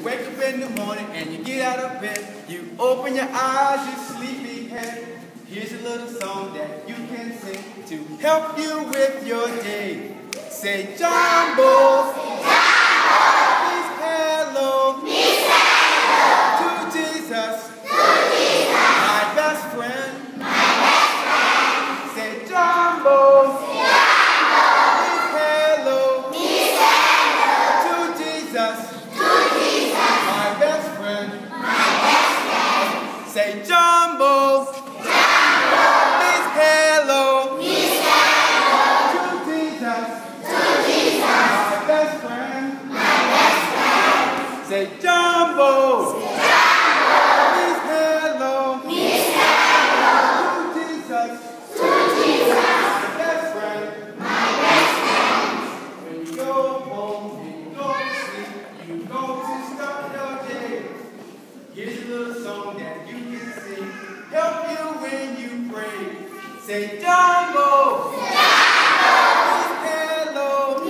you wake up in the morning and you get out of bed, you open your eyes, you sleepy head. Here's a little song that you can sing to help you with your day. Say Jambo. Please hello. To Jesus. My best friend. Say Jambo. Please hello. To Jesus. My best friend. Say Jambo. Please hello. To Jesus. My best friend. Say Jumbo. Please Say Jambo! Jambo! He's hello!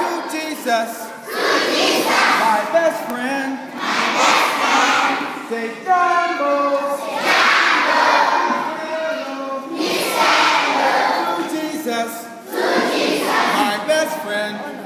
To Jesus! To Jesus! My best friend! My best friend! Say Jambo! Jambo! He's hello! To Jesus! To Jesus! My best friend!